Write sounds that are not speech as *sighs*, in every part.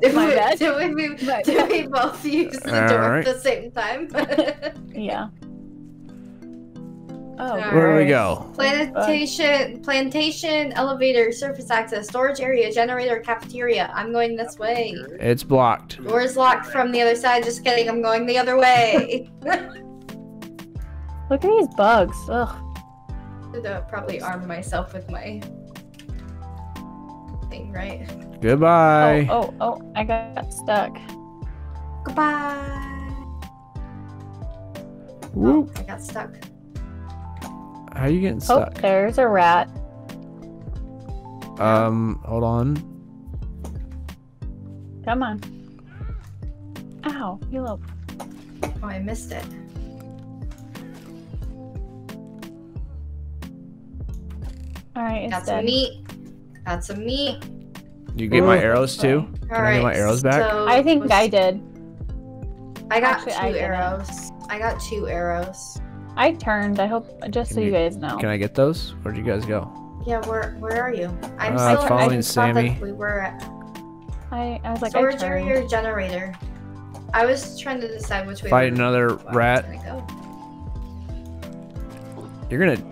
Did My we, bad. did we, My did we both use the door Alright. at the same time? *laughs* Yeah. Oh, Alright. Where do we go? plantation, plantation, elevator, surface access, storage area, generator, cafeteria. I'm going this way. It's blocked. Door's locked from the other side. Just kidding. I'm going the other way. *laughs* Look at these bugs. Ugh. Should uh, probably arm myself with my thing, right? Goodbye. Oh, oh, oh, I got stuck. Goodbye. Whoop. Oh, I got stuck. How are you getting stuck? Oh, there's a rat. Um, hold on. Come on. Ow, you little. Oh, I missed it. All right, it's Got some meat. Got some meat. You get my arrows too? All Can I right. get my arrows back? So I think was- I did. I got Actually, two I arrows. I got two arrows. I turned. I hope just so you you- guys know. Can I get those? Where'd you guys go? Yeah, where where are you? I'm Uh, still. I following just Sammy. that we were at I, I was like, I storage turned. area generator. I was trying to decide which way. Fight we another were- I was rat. go. You're gonna.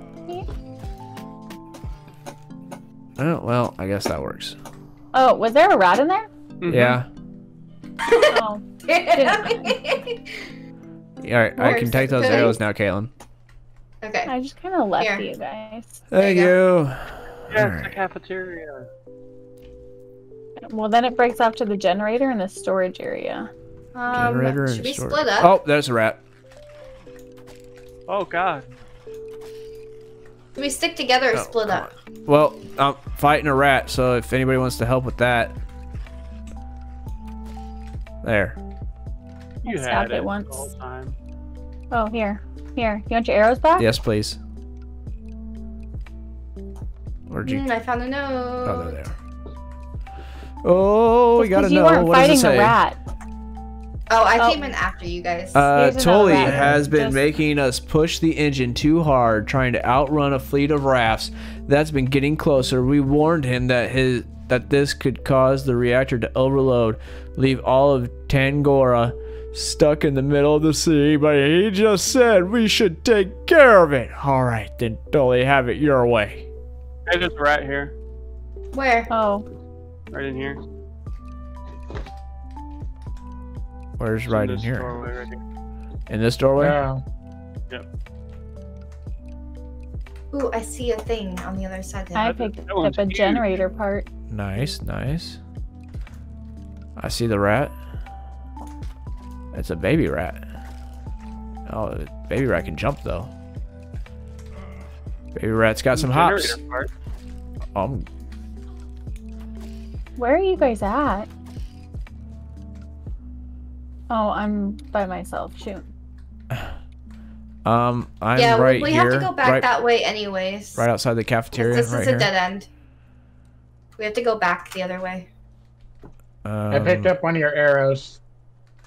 Oh well, I guess that works. Oh, was there a rat in there? Mhm. Yeah. Oh, *laughs* All right, I can take those arrows now, Caitlin. okay. I just kind of left Here. you guys. Thank you you. Yeah, it's the cafeteria. Well, then it breaks off to the generator and the storage area. Um, Generator and should we storage. split up? Oh, there's a rat. Oh god. Do we stick together or Oh, split come up? Well, I'm fighting a rat, so if anybody wants to help with that. There. You I had it it once. time. Oh, here. Here. You want your arrows back? Yes, please. Where'd you? Mm, I found a note. Oh, there they are. Oh, we Just gotta 'cause you know. weren't What does it fighting say? a rat. Oh, I Oh. came in after you guys. Uh, Tully has been Just- making us push the engine too hard, trying to outrun a fleet of rafts. That's been getting closer. We warned him that his that this could cause the reactor to overload, leave all of Tangaroa stuck in the middle of the sea. But he just said we should take care of it. All right, then, Tully, have it your way. Hey, there's a rat here. Where? Oh, Right in here. Where's It's right in this here? doorway right here. In this doorway? Yeah. Ooh, I see a thing on the other side. I picked up a huge. generator part. Nice, nice. I see the rat. It's a baby rat. Oh, baby rat can jump though. Baby rat's got some hops. Part. Um, Where are you guys at? Oh, I'm by myself. Shoot. um, I'm yeah, we- right we here, have to go back right, that way anyways. right outside the cafeteria. This right is a here. dead end. We have to go back the other way. Um, I picked up one of your arrows.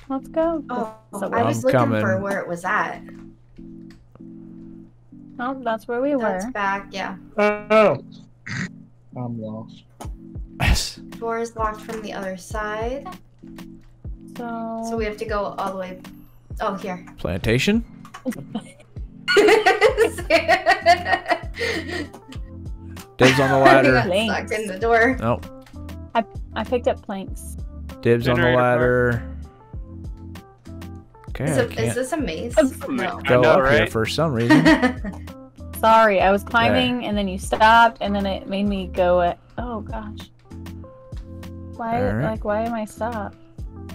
Let's go. Oh, So I was I'm looking coming. for where it was at. Oh, that's where we were. That's back, yeah. Oh. I'm lost. *laughs* Door is locked from the other side, So, so we have to go all the way. Oh, here. Plantation. *laughs* Dibs on the ladder. *laughs* got stuck in the door. Oh, I I picked up planks. dibs on the ladder. Okay, Is, it, is this a maze? No. go I know, up here for some reason. *laughs* Sorry, I was climbing and then you stopped and then it made me go at. Oh gosh. Why? Alright. Like, why am I stopped?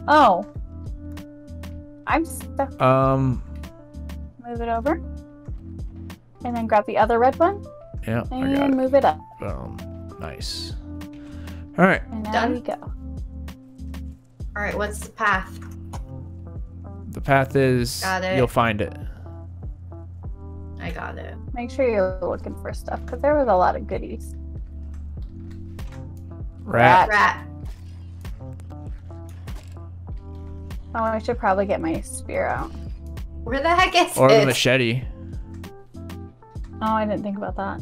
Oh. I'm stuck. um, Move it over. And then grab the other red one yeah, I got and it. move it up. Boom. Nice. All right. And now Done? we go. All right, what's the path? The path is Got it. you'll find it. I got it. Make sure you're looking for stuff because there was a lot of goodies. Rat. Rat. Oh, I should probably get my spear out. Where the heck is it? Or the machete. Oh, I didn't think about that.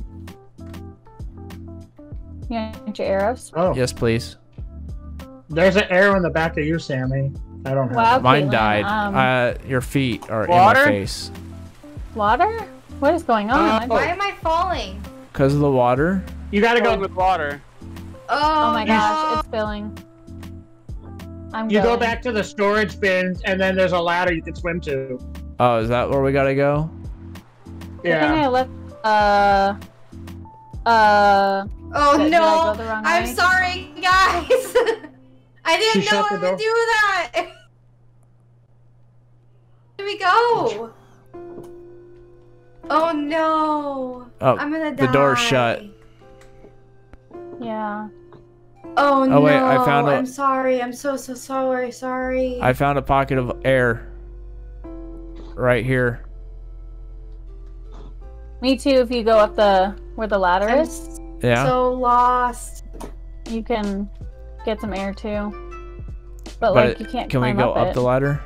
You want your arrows? Oh. Yes, please. There's an arrow in the back of you, Sammy. I don't have. Wow. Mine Caitlin, died. um, uh, your feet are in my face. Water? What is going on? Uh, Why am I falling? Because of the water? You gotta go. with water. Oh, oh my gosh, it's filling. I'm You go back to the storage bins, and then there's a ladder you can swim to. Oh, is that where we gotta go? I think Yeah. I left. Uh. Uh. Oh Did- did I no! go the wrong I'm way? sorry, guys. *laughs* I didn't She know shut I would do that. *laughs* Here we go? Oh no! Oh, I'm gonna die. the door's shut. Yeah. Oh, no! Oh, wait, I found a- I'm sorry. I'm so so sorry. Sorry. I found a pocket of air. Right here. Me too. If you go up the where the ladder I'm is, Yeah. so lost. you can get some air too. But, but like you can't can we go up, up the ladder?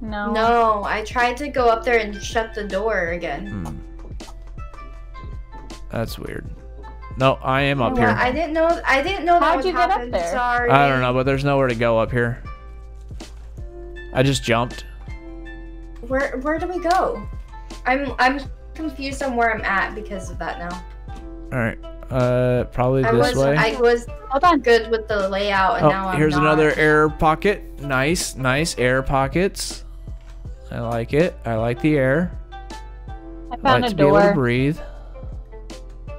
No. No, I tried to go up there and shut the door again. Hmm. That's weird. No, I am up Yeah, here. I didn't know. I didn't know that How'd would you get up there? Sorry. I don't know, but there's nowhere to go up here. I just jumped. Where Where do we go? I'm I'm confused on where I'm at because of that now. All right. Uh, probably I this was way. I was Hold on. good with the layout, and now oh, I'm here's not. another air pocket. Nice, nice air pockets. I like it. I like the air. I found I found like a to be able to breathe.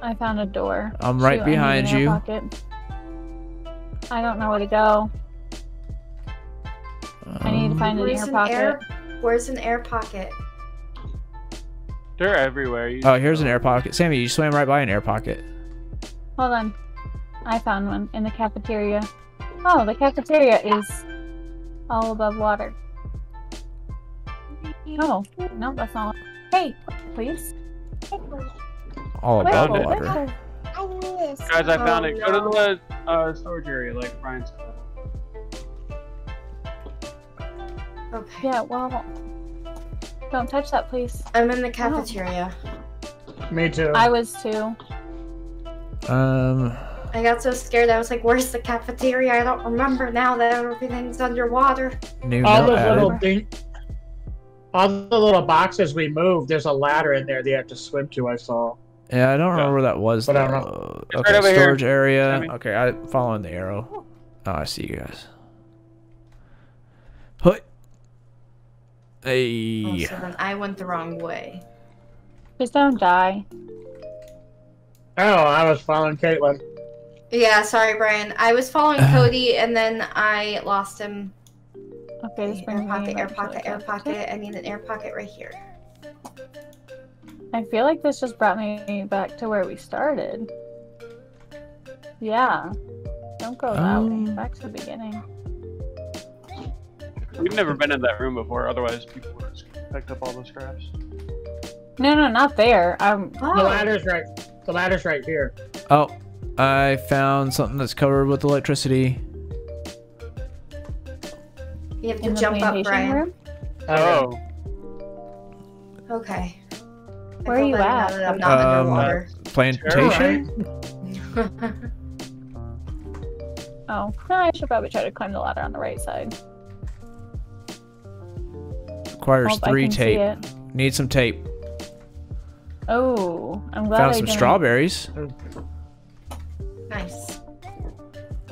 I found a door. I'm right Shoot, behind an air you. pocket. I don't know where to go. I need to Um, find an Where's air an pocket. air? Where's an air pocket? They're everywhere. You Oh, here's an air pocket. Sammy, you swam right by an air pocket. Hold on. I found one in the cafeteria. Oh, the cafeteria is all above water. Oh, no, that's not. Hey, please. All Wait, above wait, water. wait. Guys, I found Oh, it. Go no. to the uh, storage area, like Brian said. Okay. Yeah, well, don't touch that, please. I'm in the cafeteria. Me too. I was too. Um, I got so scared. I was like, "Where's the cafeteria?" I don't remember now that everything's underwater. new all note those added. little thing, all the little boxes we moved. There's a ladder in there They have to swim to. I saw. Yeah, I don't remember where that was. But I don't though. It's Okay, right over here, storage area. Sammy. Okay, I'm following the arrow. Oh, I see you guys. Hut. Oh, Hey. so then I went the wrong way. Just don't die. Oh, I was following Caitlin. Yeah, sorry, Brian. I was following *sighs* Cody, and then I lost him. Okay, this Air me pocket, air back to the pocket, air pocket. I need an air pocket right here. I feel like this just brought me back to where we started. Yeah. Don't go that Um, way. Back to the beginning. We've never been in that room before. Otherwise, people would have picked up all the scraps. No, no, not there. Um, The Oh, ladder's right. The ladder's right here. Oh, I found something that's covered with electricity. you have to in jump up, plantation Brian. room. Oh, Okay. I Where are you at? I'm not Um, underwater. Plantation. *laughs* Oh, no, I should probably try to climb the ladder on the right side. Requires Oh, three tape. Need some tape. Oh, I'm glad Found I some didn't- strawberries. nice.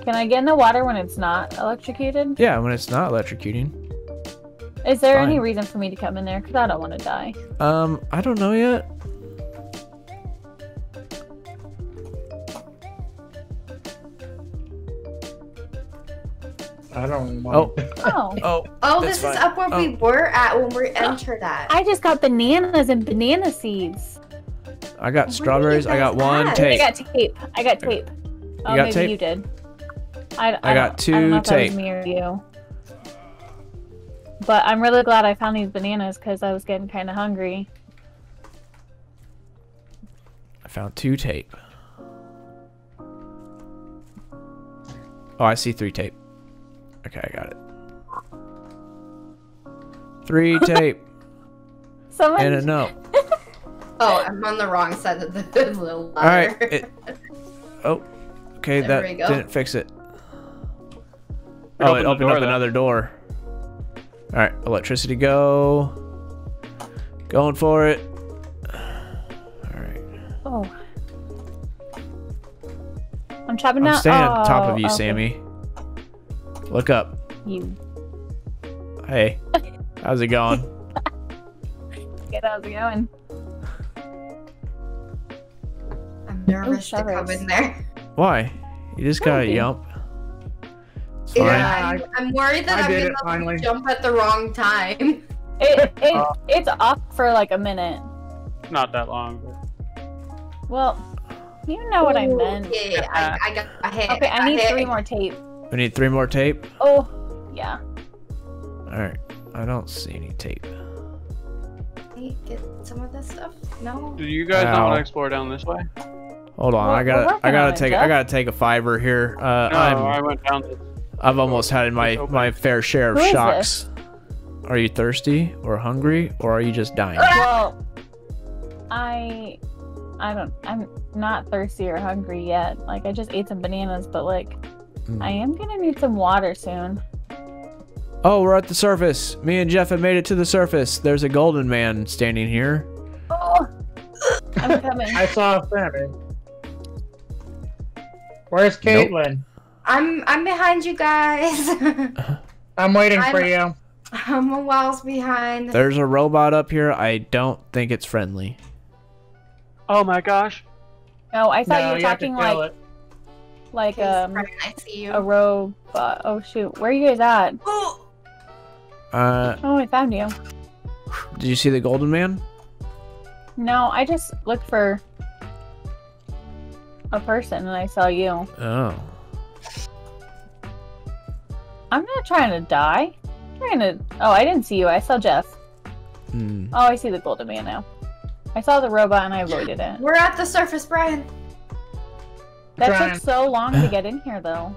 Can I get in the water when it's not electrocuted? Yeah, when it's not electrocuting. Is there any reason for me to come in there? Because I don't want to die. Um, I don't know yet. I don't know. Oh, *laughs* Oh, *laughs* oh, Oh, That's this is up where we Oh. were at when we entered at. *gasps* I just got bananas and banana seeds. I got Where strawberries. I got one at? I got tape. I got tape. Oh, got maybe tape? you did. I, I got don't- I don't two know if that was tape. me or you. But I'm really glad I found these bananas because I was getting kind of hungry. I found two tape. Oh, I see three tape. Okay, I got it. Three *laughs* tape Someone, and a note. *laughs* Oh, I'm on the wrong side of the *laughs* little All right. It, oh, okay. There that didn't fix it. Oh, it opened opened door, up though. another door. All right, electricity go. Going for it. All right. Oh. I'm chopping I'm down. staying on top oh, of you, okay. Sammy. Look up. You. Hey, how's it going? *laughs* Get how's it going? I'm nervous to come in there. Why? You just gotta Nothing. yump. It's fine. Yeah. I'm, I'm worried that I I'm gonna finally. jump at the wrong time. *laughs* It, it Uh, it's off for like a minute. Not that long. Well, you know what I Ooh, meant. Yeah, yeah, I, I got a hit. Okay, I need hit. three more tape. We need three more tape. Oh, yeah. All right. I don't see any tape. Can you get some of this stuff? No. Do you guys not want to explore down this way? Hold on. We're- I gotta. I gotta it, take. I gotta take a fiver here. Uh, No, I'm. I went down this. I've almost had my my fair share of Who is shocks. Are you thirsty or hungry or are you just dying? Well, I, I don't. I'm not thirsty or hungry yet. Like I just ate some bananas, but like Mm. I am gonna need some water soon. Oh, we're at the surface. Me and Jeff have made it to the surface. There's a golden man standing here. Oh, I'm *laughs* coming. I saw Sammy. Where's Nope. Caitlin? I'm I'm behind you guys. *laughs* I'm waiting for I'm- you. I'm a whiles behind. There's a robot up here. I don't think it's friendly. Oh my gosh. No, I thought no, you were you talking like it. like Okay, um I see you. a robot. Oh shoot, where are you guys at? Oh, Uh, Oh, I found you. did you see the golden man? No, I just looked for a person and I saw you. Oh. I'm not trying to die. I'm trying to. Oh, I didn't see you. I saw Jeff. Hmm. Oh, I see the golden man now. I saw the robot and I avoided it. we're at the surface, Brian. That Trying. took so long to *sighs* get in here, though.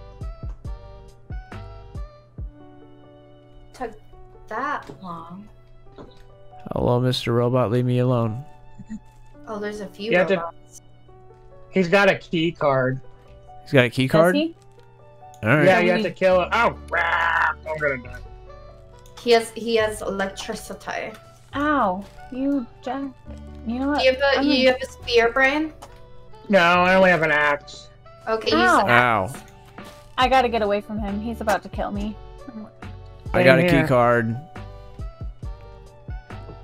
Took that long. Hello, Mr. Robot. Leave me alone. Oh, there's a few You have to- robots. He's got a key card. He's got a key Does card. he? All right. Yeah, you have to kill it. Oh, rah, I'm gonna die. He has he has electricity. Ow! You Jeff. You know what? Do you have a I'm you have a spear, Brian? No, I only have an axe. Okay, use Ow. the Ow. I gotta get away from him. He's about to kill me. I got a key card.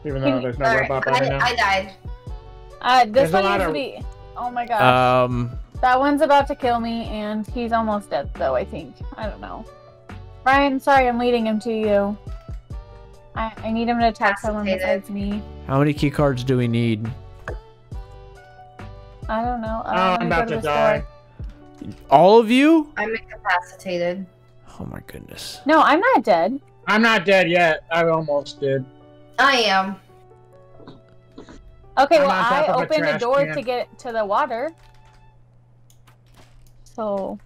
Even though there's no Alright, robot right I, now. I died. Uh, this There's a one lot needs to of- be. Oh my gosh. Um. That one's about to kill me, and he's almost dead, though, I think. I don't know. Ryan, sorry, I'm leading him to you. I, I need him to attack someone Capacitated. besides me. How many key cards do we need? I don't know. Oh, I'm about to the die. store. All of you? I'm incapacitated. Oh my goodness. No, I'm not dead. I'm not dead yet. I almost did. I am. Okay, I'm well, I of a opened the door can. to get to the water. So,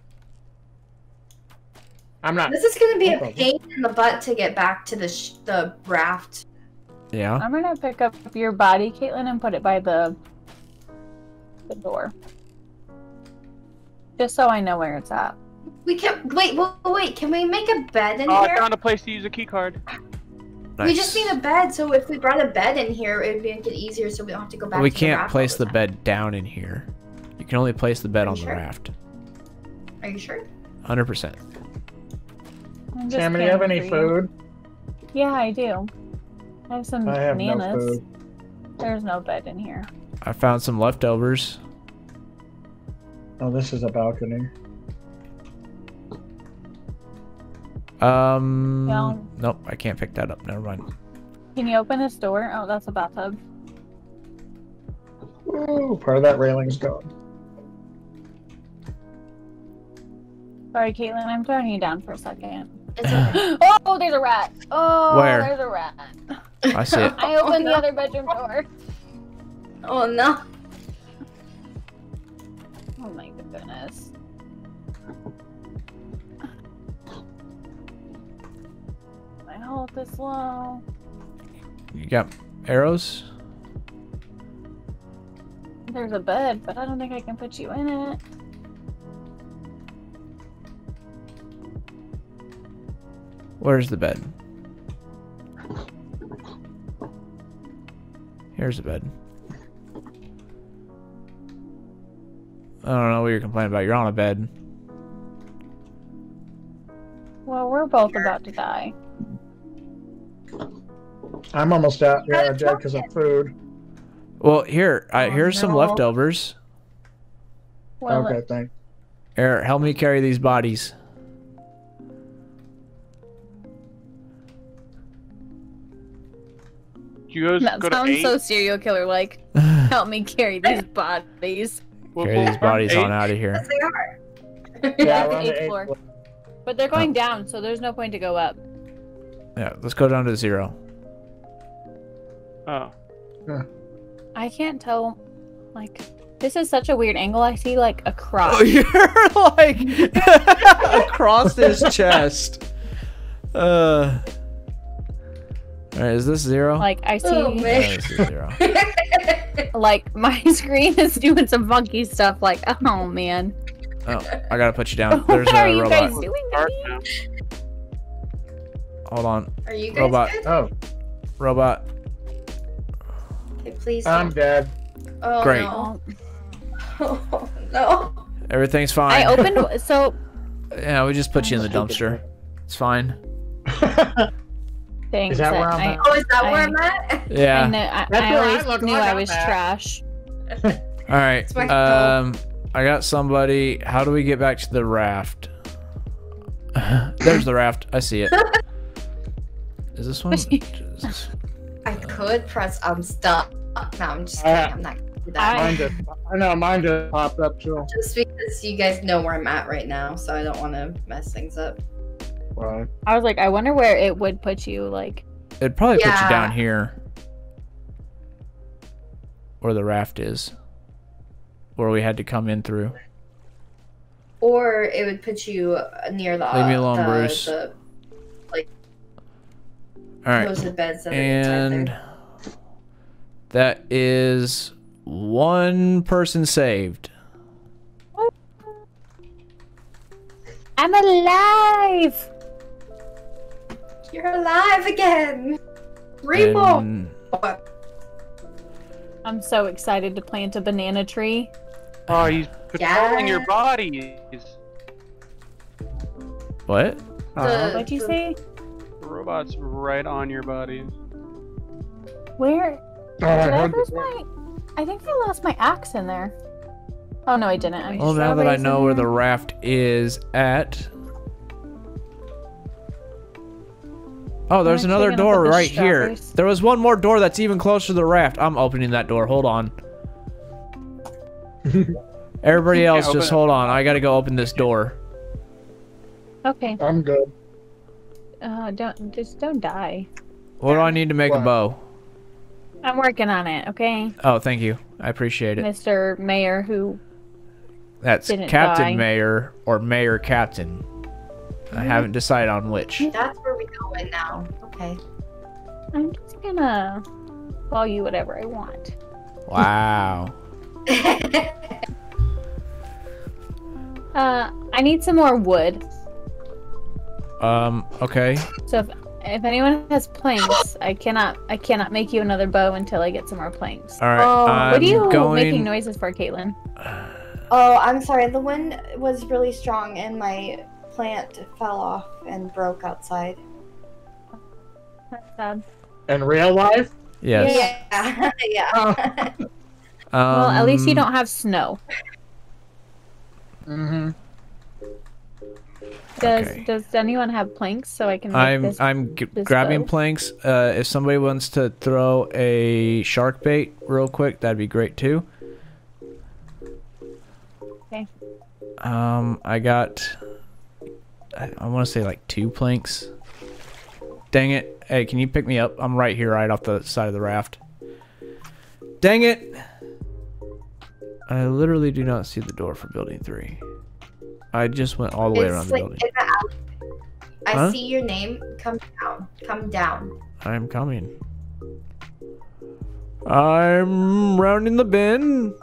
I'm not. This is gonna be a Okay. pain in the butt to get back to the sh- the raft. Yeah. I'm gonna pick up your body, Caitlin, and put it by the the door. Just so I know where it's at. We can wait. Wait, wait. Can we make a bed in Oh, I found a place to use a key card. We just need a bed. So if we brought a bed in here, it would make it easier. So we don't have to go back. We to the can't raft place the bed down in here. You can only place the bed Are on you the raft. Are you sure? 100%. Sam, do you have any you. food? Yeah, I do. I have some I have bananas. no food. There's no bed in here. I found some leftovers. Oh, this is a balcony. Um. No. Nope, I can't pick that up. Never mind. Can you open this door? Oh, that's a bathtub. Ooh, part of that railing's gone. Sorry, Caitlin, I'm throwing you down for a second. Okay. *gasps* oh, there's a rat. Oh, Where? there's a rat. I see it. *laughs* I opened no. the other bedroom door. oh no. Oh my goodness. My health is low. You got arrows? There's a bed, but I don't think I can put you in it. Where's the bed? Here's the bed. I don't know what you're complaining about. You're on a bed. Well, we're both about to die. I'm almost out. Yeah, I'm dead because of food. Well, here, I, Oh, here's some leftovers. Well, okay, thank. Here, help me carry these bodies. You guys that go to sounds eight? so serial killer like. *laughs* Help me carry these bodies. What Carry these bodies Eight? on out of here. Yes, they are. Yeah, *laughs* we're the eighth floor. floor. But they're going down, so there's no point to go up. Yeah, let's go down to zero. Oh. I can't tell. Like, this is such a weird angle. I see like a cross. Oh, *laughs* you're like across his chest. Uh. All right, is this zero? Like I see, Oh, Yeah, man. this is zero. *laughs* like my *laughs* screen is doing some funky stuff. Like, oh man, Oh, I gotta put you down. *laughs* There's what are a you robot. guys doing to me? Hold on, Are you guys Robot. good? Oh, robot. Okay, please. I'm don't- dead. Oh, Great. No. Oh, no. Everything's fine. I opened. So Yeah, we just put you in the dumpster. It's fine. Thanks. Is that where I'm I, at? Oh, is that where I- I'm at? I, Yeah. I, That's I where I always look knew like I I'm was at. trash. *laughs* All right. Um, I got somebody. How do we get back to the raft? *laughs* There's the raft. I see it. *laughs* Is this one? Is I could press um stop. No, I'm just Uh, kidding. I'm not gonna that. I- Mine just, I know mine just popped up too. Just because you guys know where I'm at right now, so I don't want to mess things up. Right. I was like, I wonder where it would put you. Like, It'd probably put you down here. Where the raft is. Where we had to come in through. Or it would put you uh, near the Leave me alone, the, Bruce. the All right. supposed beds that And there. that is one person saved. I'm alive. You're alive again. Remo. And I'm so excited to plant a banana tree. Oh, he's patrolling your Yeah. bodies. what? Uh-huh. What'd you say? The robot's right on your bodies. Where? Oh, I Did I heard lose the- my? I think I lost my axe in there. Oh no, I didn't. I mean, Well, now that I know where the raft is at. Oh, there's another door the right here. There was one more door that's even closer to the raft. I'm opening that door. Hold on. *laughs* Everybody else, just hold on. I gotta go open this door. Okay. I'm good. Uh, don't just don't die. What do I need to make a bow? I'm working on it. Okay, Oh, thank you. I appreciate it. Mr. Mayor, who That's didn't Captain die. Mayor or Mayor Captain. I haven't decided on which. That's where we go in now. Okay. I'm just gonna call you whatever I want. Wow. *laughs* Uh, I need some more wood. Um, okay. So if if anyone has planks, I cannot I cannot make you another bow until I get some more planks. All right. Oh, I'm what are you going... making noises for, Caitlin? oh, I'm sorry. The wind was really strong and my plant fell off and broke outside. That's sad. In real life? Yes. Yeah. yeah. *laughs* Um, well, at least you don't have snow. Mm-hmm. Does Okay. Does anyone have planks so I can make I'm this? I'm g- this grabbing bow? planks. Uh, if somebody wants to throw a shark bait real quick, that'd be great too. Okay. Um, I got. I, I want to say like two planks. Dang it! Hey, can you pick me up? I'm right here, right off the side of the raft. Dang it! I literally do not see the door for building three. I just went all the way around it's the building. the. I Huh? see your name. Come down. Come down. I'm coming. I'm rounding the bend.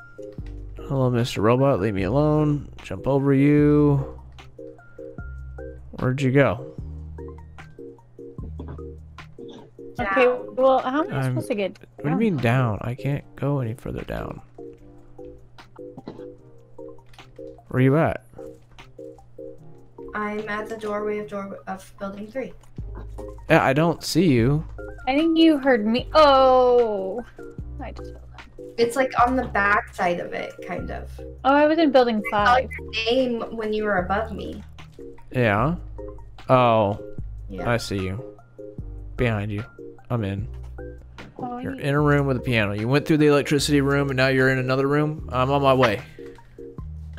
Hello, Mr. Robot. Leave me alone. Jump over you. Where'd you go? Okay, well, how am I I'm- supposed to get What do you mean down? I can't go any further down. Where are you at? I'm at the doorway of door of building three. Yeah, I don't see you. I think you heard me. Oh, I just fell down. It's like on the back side of it, kind of. Oh, I was in building I saw five. your name when you were above me. Yeah. Oh, Yeah. I see you. Behind you. I'm in. Oh, You're you- in a room with a piano. You went through the electricity room and now you're in another room. I'm on my way.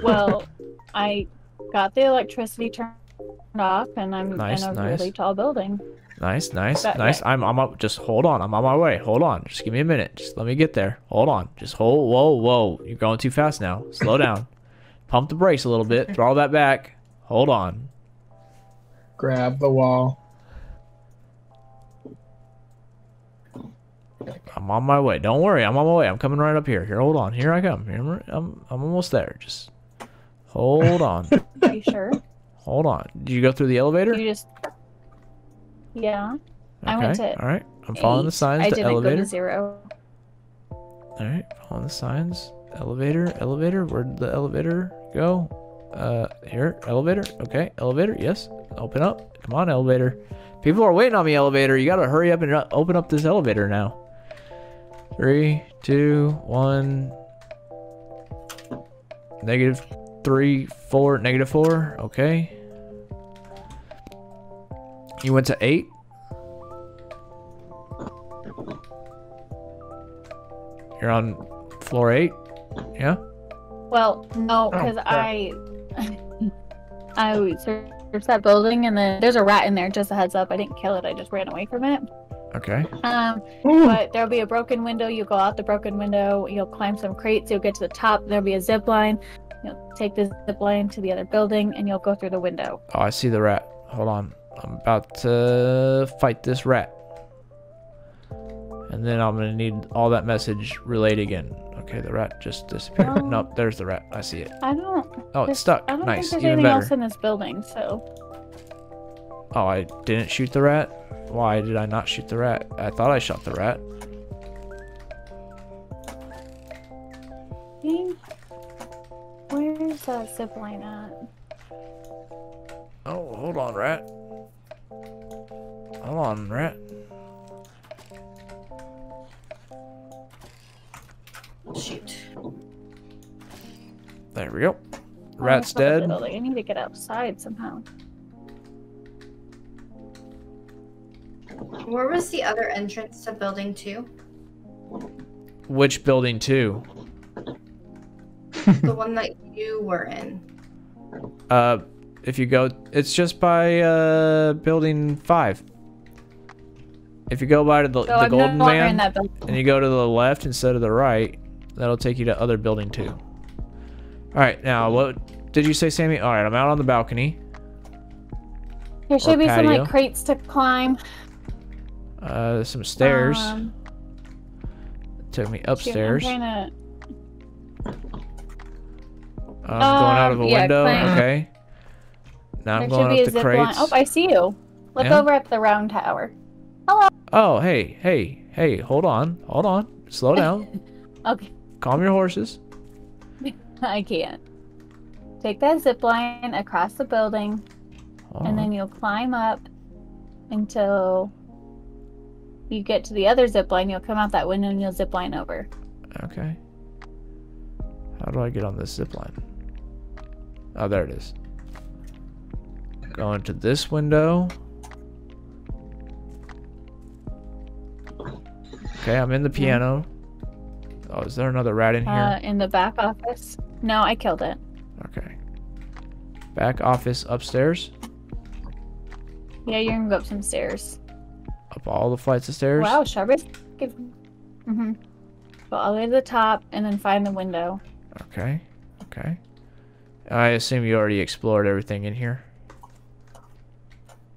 Well, *laughs* I got the electricity turned off, and I'm Nice, in a nice. really tall building. Nice, nice, That nice. way. I'm I'm up. Just hold on. I'm on my way. Hold on. Just give me a minute. Just let me get there. Hold on. Just hold. Whoa, whoa. You're going too fast now. Slow down. *laughs* Pump the brakes a little bit. Throw that back. Hold on. Grab the wall. I'm on my way. Don't worry. I'm on my way. I'm coming right up here. Here, hold on. Here I come. Here, I'm I'm, I'm almost there. Just hold on. *laughs* Are you sure? hold on. Did you go through the elevator? You just. Yeah. I went Okay, to All right. I'm following the eight. signs. I the didn't go elevator. to zero. All right, following the signs. Elevator, elevator. Where'd the elevator go? Uh, here, elevator. Okay, elevator. Yes, open up. Come on, elevator. People are waiting on me, elevator. You gotta hurry up and open up this elevator now. Three, two, one. Negative three, four, negative four. Okay. You went to eight. You're on floor eight. Yeah. Well, no, Oh, because crap. I. I searched that building, and then there's a rat in there. Just a heads up, I didn't kill it. I just ran away from it. Okay. Um, Ooh, but there'll be a broken window. You'll go out the broken window. You'll climb some crates. You'll get to the top. There'll be a zip line. You'll take the zip line to the other building, and you'll go through the window. Oh, I see the rat. Hold on. I'm about to fight this rat. And then I'm gonna need all that message relayed again. Okay, the rat just disappeared. Oh. Nope, there's the rat. I see it. I don't. Oh, it's stuck. I don't Nice, think there's even anything better. else in this building. So Oh, I didn't shoot the rat? Why did I not shoot the rat? I thought I shot the rat. Where's that zip line at? Oh, hold on, rat. Hold on, rat. Shoot. There we go. Rat's it's dead. building. I need to get outside somehow. Where was the other entrance to building two? Which building two? the one that you were in. *laughs* Uh, if you go, it's just by uh building five. If you go by to the, So the golden man in that building. and you go to the left instead of the right, that'll take you to other building two. All right, now what did you say, Sammy? All right, I'm out on the balcony. There should be some like crates to climb. Uh, some stairs Um, took me shoot, I'm upstairs. to- I'm going out of a Um, yeah, window. climb. Okay. Now I'm going up the zip line. crates. Oh, I see you. Look Yeah? over at the round tower. Hello. Oh, hey, hey, hey, hold on, hold on, slow down, *laughs* Okay, calm your horses. *laughs* I can't. Take that zip line across the building, and on. then you'll climb up until you get to the other zip line. You'll come out that window and you'll zip line over. Okay. How do I get on this zip line? Oh, there it is. Go into this window. Okay, I'm in the piano. Oh, is there another rat in Uh, here? in the back office. No, I killed it. Okay. Back office upstairs. Yeah, you're gonna go up some stairs. Up all the flights of stairs. Wow, Sharpest. Mm-hmm. Go all the way to the top and then find the window. Okay. Okay. I assume you already explored everything in here.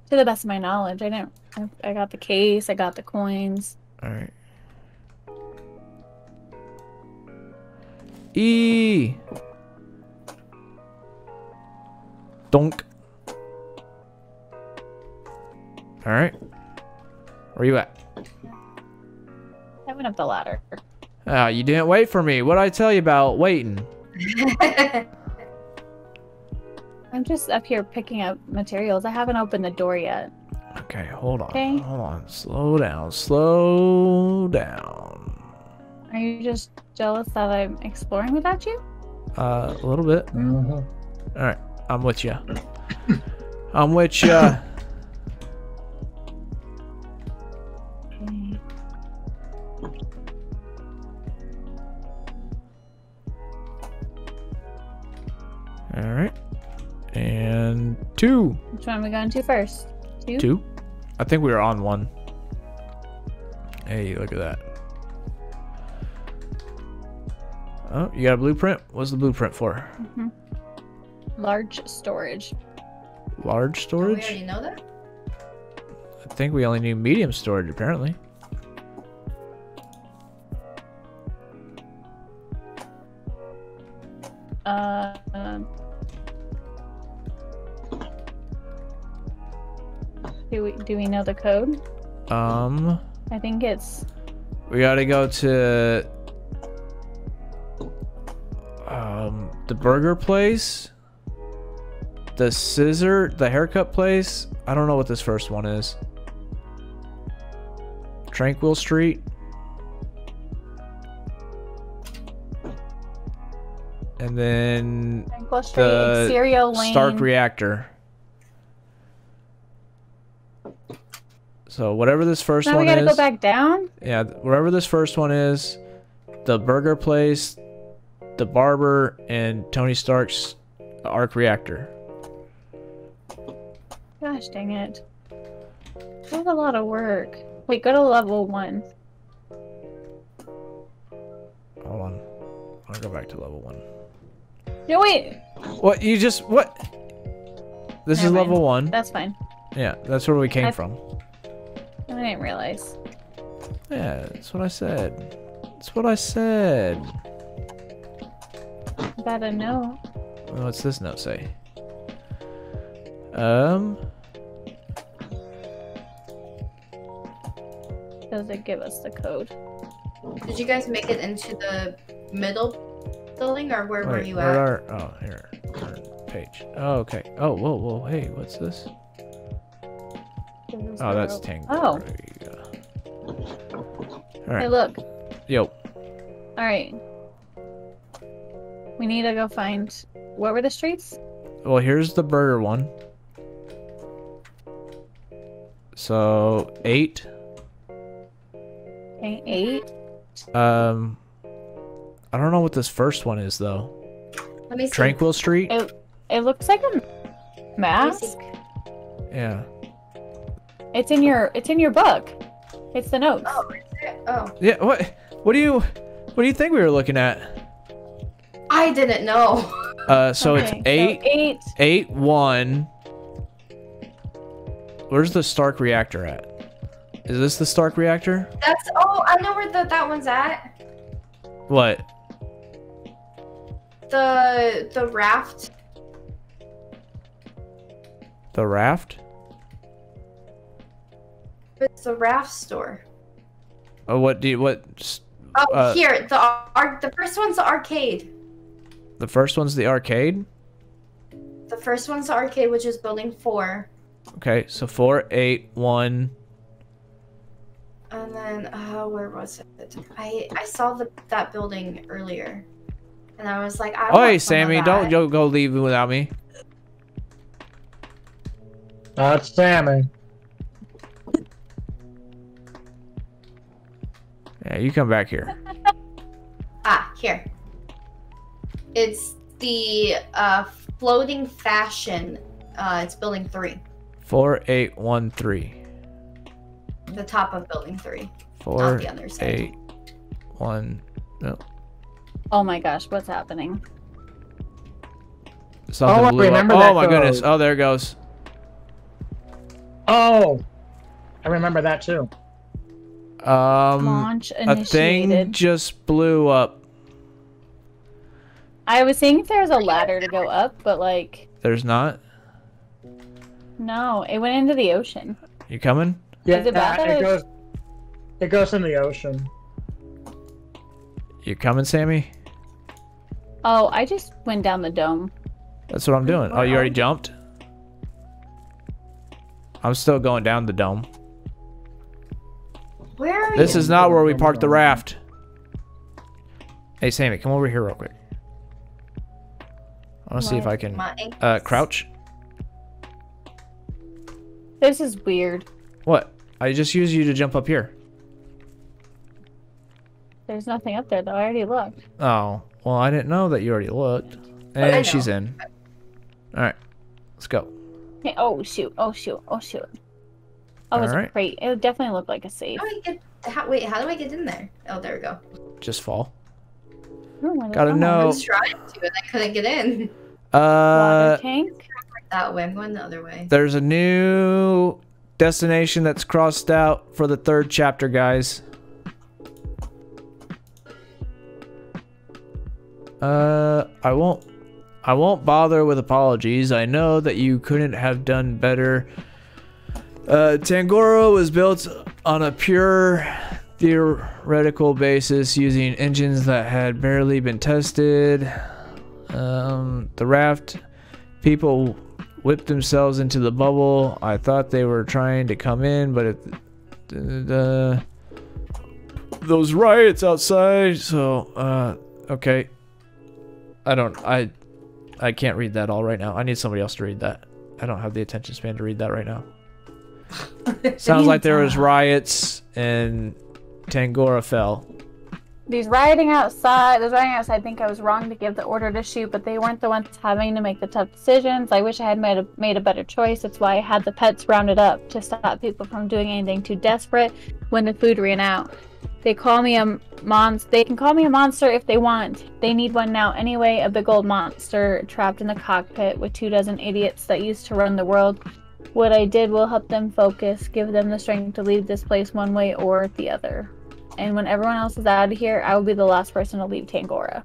To the best of my knowledge, I didn't. I- I got the case. I got the coins. All right. E. Donk. All right. Where you at? I went up the ladder. Ah, you didn't wait for me. What'd I tell you about waiting? *laughs* I'm just up here picking up materials. I haven't opened the door yet. Okay, hold on. Okay. Hold on. Slow down. Slow down. Are you just jealous that I'm exploring without you? Uh, a little bit. Mhm. All right, I'm with you. *coughs* I'm with you. *coughs* Okay. All right, and two, Which one are we going to first? Two? two. I think we were on one. Hey, look at that. Oh, you got a blueprint? What's the blueprint for? Mhm. Large storage. Large storage. we storage? already know that. I think we only need medium storage, apparently. Uh, um, do we do we know the code? Um, I think it's we gotta go to the burger place, the scissor, the haircut place. I don't know what this first one is. Tranquil Street. And then Tranquil Street, The Cereal Lane. Stark Reactor. So whatever this first now we gotta is, go back down. yeah, wherever this first one is, the burger place, the barber, and Tony Stark's arc reactor. Gosh dang it! That was a lot of work. Wait, go to level one. Hold on, I'll go back to level one. No wait, What you just what? This is Never mind. level one. that's fine. Yeah, that's where we came I- from. I didn't realize. Yeah, that's what I said. That's what I said. Got a note. What's this note say? Um, Does it give us the code? Did you guys make it into the middle building, or where were you where at? are? Oh, here, current page. Oh, okay. Oh, whoa, whoa, hey, what's this? Give us Oh, the that's rope. Tango. Oh, All right. hey, look. Yo, All right. We need to go find. What were the streets? well, here's the burger one. So eight. Okay, eight. Um, I don't know what this first one is though. Let me see. Tranquil Street. It it looks like a mask. Yeah. It's in your it's in your book. It's the notes. Oh, is it? Oh, Yeah. What? What do you? What do you think we were looking at? I didn't know. Uh, so Okay, it's so eight, eight. eight, one. Where's the Stark reactor at? Is this the Stark reactor? That's oh, I know where the, that one's at. What? The the raft. The raft? It's the raft store. Oh, what do you, what? s- Oh, Uh, here the ar- the first one's the arcade. The first one's the arcade. The first one's the arcade, which is building four, Okay, so four, eight, one. and then uh, where was it? I I saw the that building earlier, and I was like, I Oh, hey, Sammy, don't that. go, go leave without me. That's Sammy. Yeah, you come back here. *laughs* Ah, here. It's the uh, floating fashion. Uh, it's building three, Four, eight, one, three. the top of building three, Four, not the other side. eight, one. No, Oh my gosh, what's happening? something I blew up. remember Oh that my goodness! Oh, there it goes. Oh, I remember that too. Um, Launch a thing just blew up. I was seeing if there was a ladder to go up, but like, There's not. no, it went into the ocean. You coming? Yeah, Is it bad that it goes. It goes in the ocean. You coming, Sammy? Oh, I just went down the dome. That's what I'm doing. Oh, you already jumped? I'm still going down the dome. Where are This you? is not where we parked the raft. Hey, Sammy, come over here real quick. I want to see if I can uh, crouch. This is weird. What? I just used you to jump up here. There's nothing up there though. I already looked. Oh, well, I didn't know that you already looked. And she's in. All right, let's go. Hey, oh shoot! Oh shoot! Oh shoot! Oh, it's Alright. a crate. It definitely looked like a safe. How do I get? How, wait, how do I get in there? Oh, there we go. Just fall. Oh, Gotta it come know- I was trying to, and I couldn't get in. Uh, Water tank. That way. I'm going the other way. there's a new destination that's crossed out for the third chapter, guys. Uh, I won't. I won't bother with apologies. I know that you couldn't have done better. Uh, Tangaroa was built on a pure theoretical basis using engines that had barely been tested. Um, the raft people whipped themselves into the bubble. I thought they were trying to come in, but it, the those riots outside. So, uh, okay. I don't. I I can't read that all right now. I need somebody else to read that. I don't have the attention span to read that right now. *laughs* Sounds like there was riots and Tangaroa fell. These rioting outside, those rioting outside think I was wrong to give the order to shoot, but they weren't the ones having to make the tough decisions. I wish I had made a, made a better choice. That's why I had the pets rounded up to stop people from doing anything too desperate when the food ran out. They call me a monster. They can call me a monster if they want. They need one now anyway. A big old monster trapped in the cockpit with two dozen idiots that used to run the world. What I did will help them focus, give them the strength to leave this place one way or the other and when everyone else is out of here, I will be the last person to leave Tangaroa.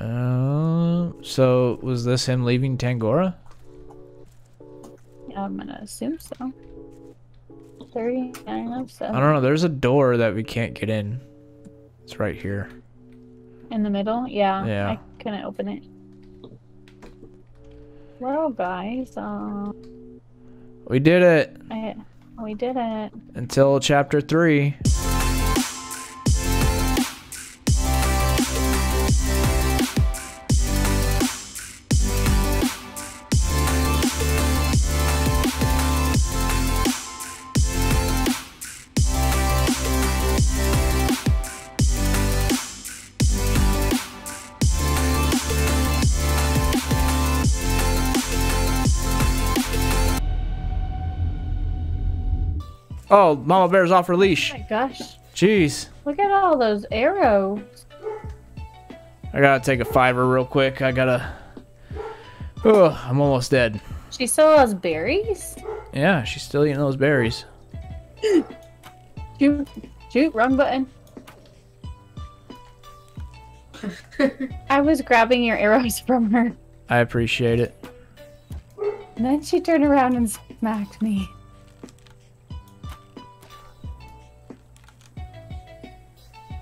Uh, so was this him leaving Tangaroa? Yeah, I'm gonna assume so. 39 of so. I don't know. There's a door that we can't get in. It's right here. In the middle? Yeah. Yeah. I couldn't open it. Well, guys, uh, We did it I, we did it. until chapter three. Oh, Mama Bear's off her leash. Oh my gosh. Jeez. Look at all those arrows. I gotta take a fiver real quick. I gotta. Oh, I'm almost dead. She still has berries? Yeah, she's still eating those berries. Shoot. Shoot, wrong button. *laughs* I was grabbing your arrows from her. I appreciate it. And then she turned around and smacked me.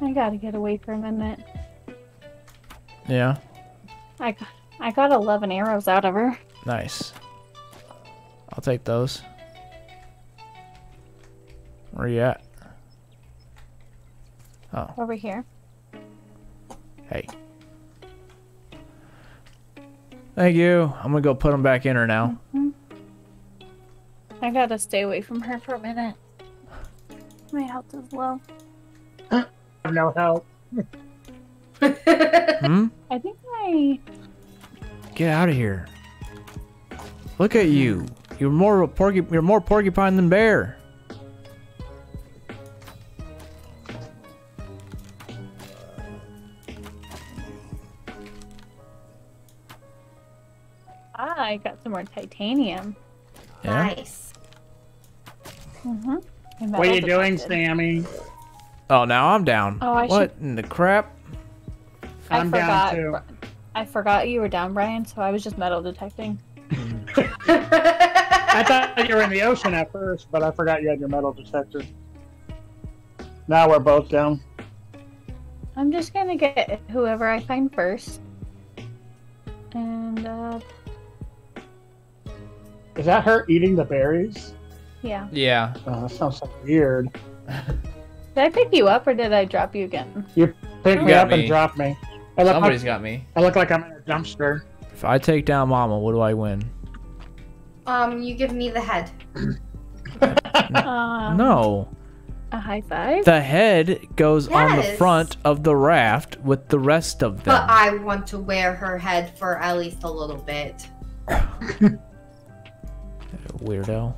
I gotta get away for a minute. Yeah, I got, I got 11 arrows out of her. nice. I'll take those. Where you at? Oh, Over here. hey. Thank you. I'm gonna go put them back in her now. Mm-hmm. I gotta stay away from her for a minute. My health is low. No help. *laughs* Hmm? I think I. Get out of here. Look at you. You're more porky. You're more porcupine than bear. Ah, I got some more titanium. Yeah. Nice. Mm-hmm. What are you doing, Sammy? Oh, now I'm down. Oh, I what in the crap? I I'm forgot. down too. I forgot you were down, Brian, so I was just metal detecting. *laughs* I thought you were in the ocean at first, but I forgot you had your metal detector. Now we're both down. I'm just gonna get whoever I find first. And uh Is that her eating the berries? yeah. Yeah. Oh, that sounds so weird. *laughs* Did I pick you up or did I drop you again? You pick You me up me. and drop me. I look, Somebody's like, got me. I look like I'm in a dumpster. If I take down Mama, what do I win? Um, you give me the head. *laughs* Um, No. A high five? The head goes on the front of the raft with the rest of them. But I want to wear her head for at least a little bit. *laughs* Weirdo.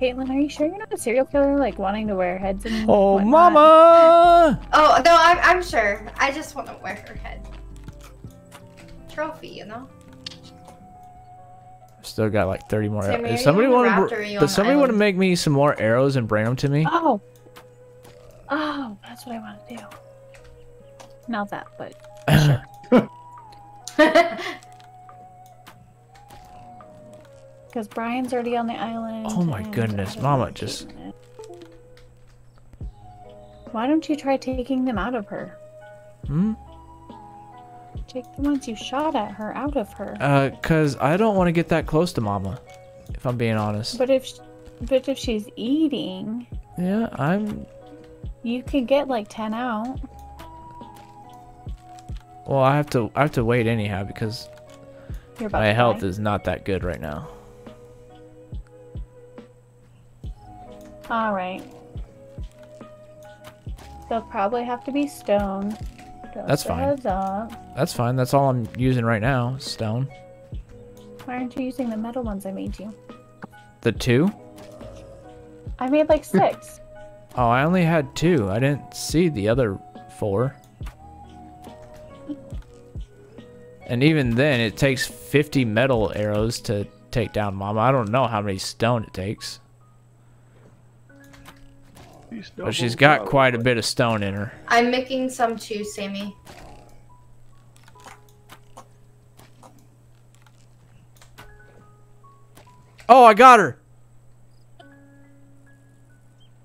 Caitlin, are you sure you're not a serial killer, like wanting to wear heads and Oh, whatnot? Mama! Oh no, I'm, I'm sure. I just want to wear her head. Trophy, you know. I still got like 30 more. Sammy, are Does somebody want to? or are you on Does somebody want to make me some more arrows and bring them to me? Oh. Oh, that's what I want to do. Not that, but *laughs* *laughs* because Brian's already on the island. Oh my goodness, Mama, just- Why don't you try taking them out of her? Hmm? Take the ones you shot at her out of her. Uh, cause I don't want to get that close to Mama. If I'm being honest. But if, sh- but if she's eating, Yeah, I'm. you could get like ten out. Well, I have to. I have to wait anyhow because my health is not that good right now. All right. They'll probably have to be stone. Just That's fine. That's fine. That's all I'm using right now. Stone. Why aren't you using the metal ones I made you? The two? I made like hmm. six. Oh, I only had two. I didn't see the other four. And even then, it takes 50 metal arrows to take down Mama. I don't know how many stone it takes. These But she's doubles got quite a bit of stone in her. I'm making some too, Sammy. Oh, I got her!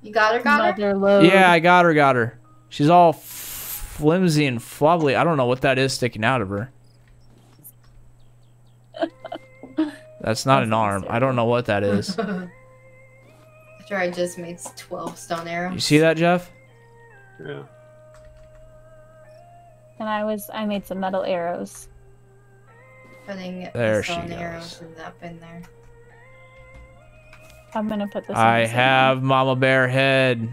You got her, got her. Load. Yeah, I got her, got her. She's all flimsy and flobbly. I don't know what that is sticking out of her. *laughs* That's not an arm. I don't know what that is. *laughs* *laughs* After I just made 12 stone arrows. You see that, Jeff? Yeah. And I was I made some metal arrows. Putting There the she stone goes. arrows in there. I'm gonna put this. in I the same have Mama Bear head.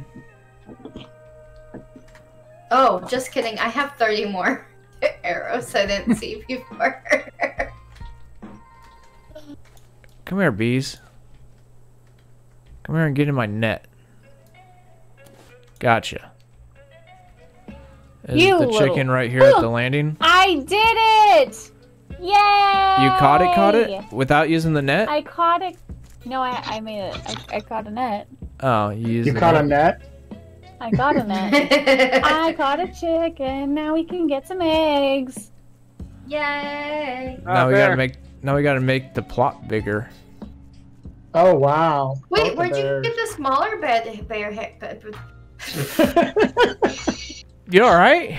Oh, just kidding. I have 30 more *laughs* arrows I didn't see *laughs* before. Come here, bees. Come here and get in my net. Gotcha. Is You the little- chicken right here at the *gasps* landing? I did it! Yay! You caught it, caught it? Without using the net? I caught it. No, I, I made it. I, I caught a net. Oh, you used You the caught a net. net? I got a net. *laughs* I caught a chicken. Now we can get some eggs. Yay! Now Ah, we bear. gotta make now we gotta make the plot bigger. Oh, wow. Wait, Both where'd you get the smaller bed bear head? But, but, *laughs* You alright?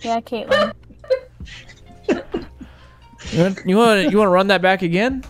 Yeah, Caitlin. You want you want to run that back again?